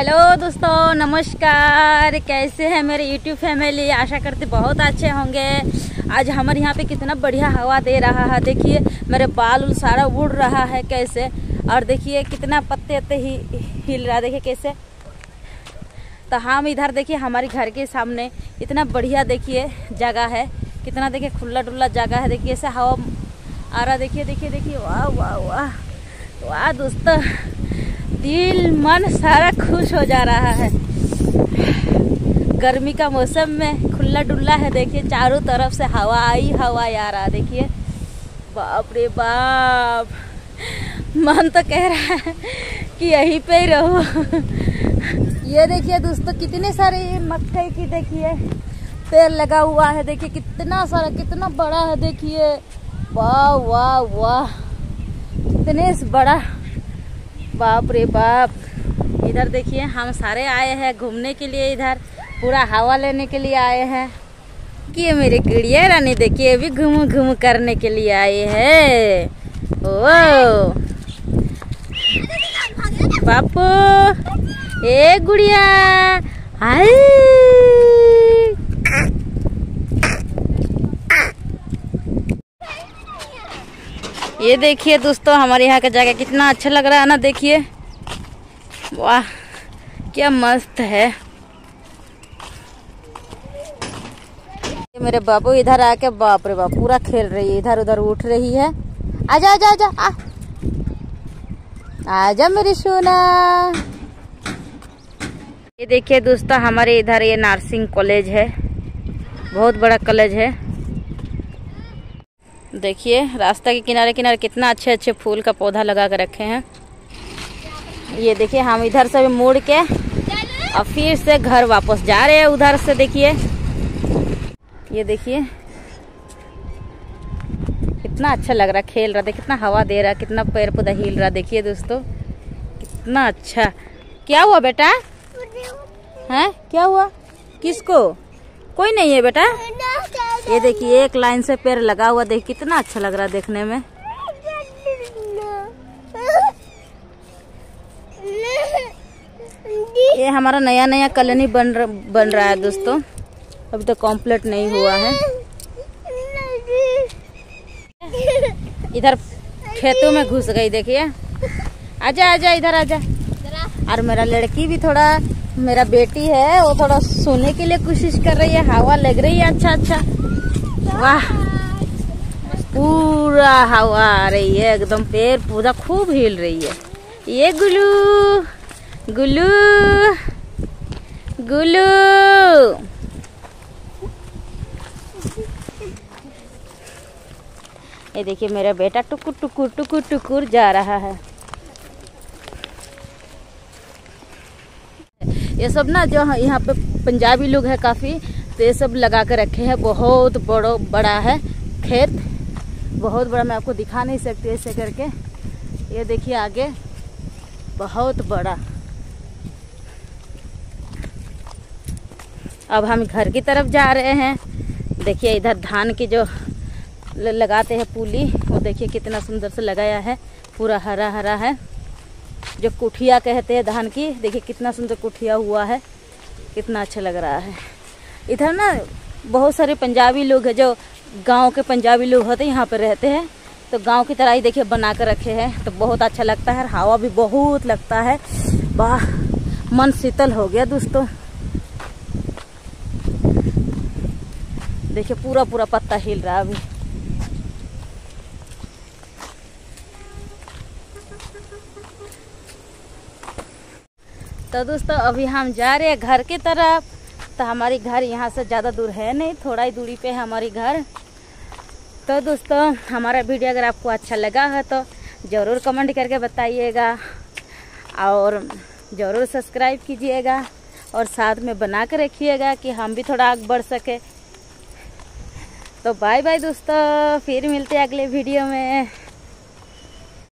Hello दोस्तों, नमस्कार। कैसे हैं मेरे यूट्यूब फैमिली आशा करते बहुत अच्छे होंगे। आज हमारे यहाँ पे कितना बढ़िया हवा दे रहा है। देखिए, मेरे बाल उल सारा उड़ रहा है कैसे? और देखिए, कितना पत्ते अत्ते ही हिल रहा देखिए कैसे? तो हम इधर देखिए, हमारे घर के सामने इतना बढ़िया देखिए जगह है। कितना देखिए खुला डुल्ला जगह है। देखिए, ऐसे हवा आ रहा देखिए देखिए देखिए। वाह वाह वाह। वाह, दोस्तों। दिल मन सारा खुश हो जा रहा है। गर्मी का मौसम में खुला डुल्ला है, देखिए, चारों तरफ़ से हवा आई, हवा आ रहा है देखिए। बाप रे बाप। मन तो कह रहा है कि यहीं पे ही रहो। ये देखिए दोस्तों, कितने सारे मक्कई की, देखिए, पेड़ लगा हुआ है, देखिए, कितना सारा, कितना बड़ा है, देखिए। वाह वाह वाह। कितने बड़ा बाप रे बाप। इधर देखिए, हम सारे आए हैं घूमने के लिए इधर। पूरा हवा लेने के लिए आए हैं। कि मेरी गुड़िया रानी, देखिए भी घूम घूम करने के लिए आए हैं। ओ बापू। ए गुड़िया आई ये देखिए दोस्तों, हमारे यहाँ का जगह कितना अच्छा लग रहा है ना, देखिए। वाह, क्या मस्त है। मेरे बाबू इधर आके, बाप रे बाप, पूरा खेल रही है, इधर उधर उठ रही है। आजा आजा आजा, आ। आजा मेरी सोना। ये देखिए दोस्तों, हमारे इधर ये नर्सिंग कॉलेज है, बहुत बड़ा कॉलेज है। देखिए रास्ता के किनारे किनारे कितना अच्छे अच्छे फूल का पौधा लगा कर रखे हैं। ये देखिए हम इधर से भी मुड़ के और फिर से घर वापस जा रहे हैं उधर से देखिए। ये देखिए कितना अच्छा लग रहा खेल रहा कितना हवा दे रहा कितना पैर पौधा हिल रहा देखिए दोस्तों कितना अच्छा। क्या हुआ बेटा? है? क्या हुआ? किसको? कोई नहीं है बेटा? ये देखिए एक लाइन से पेड़ लगा हुआ देखिए कितना अच्छा लग रहा है देखने में। ये हमारा नया नया कॉलोनी बन र, बन रहा है दोस्तों। अभी तो कंप्लीट नहीं हुआ है। इधर खेतों में घुस गई देखिए। आजा आजा इधर आजा। और मेरा लड़की भी थोड़ा मेरा बेटी है वो थोड़ा सोने के लिए कोशिश कर रही है हवा लग रही है अच्छा अच्छा वाह। पूरा हवा आ रही है, एकदम पेड़ पौधा खूब हिल रही है। ये गुलू गुलू गुलू। ये देखिए, मेरा बेटा टुकुर टुकुर टुकुर टुकुर जा रहा है। ये सब ना जो यहाँ पे पंजाबी लोग है काफ़ी तो ये सब लगा कर रखे हैं। बहुत बड़ो, बड़ा है खेत। बहुत बड़ा, मैं आपको दिखा नहीं सकती ऐसे करके। ये देखिए आगे, बहुत बड़ा। अब हम घर की तरफ़ जा रहे हैं। देखिए इधर धान की जो लगाते हैं पुली, वो देखिए कितना सुंदर से लगाया है। पूरा हरा हरा है। जो कुठिया कहते हैं धान की, देखिए कितना सुंदर कुठिया हुआ है। कितना अच्छा लग रहा है। इधर ना बहुत सारे पंजाबी लोग हैं जो गाँव के पंजाबी लोग होते यहाँ पर रहते हैं। तो गाँव की तरह ही देखिए बना कर रखे हैं। तो बहुत अच्छा लगता है हवा भी बहुत लगता है। वाह, मन शीतल हो गया दोस्तों। देखिए पूरा पूरा पत्ता हिल रहा अभी। तो दोस्तों, अभी हम जा रहे हैं घर की तरफ़। तो हमारी घर यहाँ से ज़्यादा दूर है नहीं, थोड़ा ही दूरी पे है हमारी घर। तो दोस्तों, हमारा वीडियो अगर आपको अच्छा लगा है तो ज़रूर कमेंट करके बताइएगा और ज़रूर सब्सक्राइब कीजिएगा और साथ में बना कर रखिएगा कि हम भी थोड़ा आगे बढ़ सके। तो बाय बाय दोस्तों, फिर मिलते हैं अगले वीडियो में।